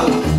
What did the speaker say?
야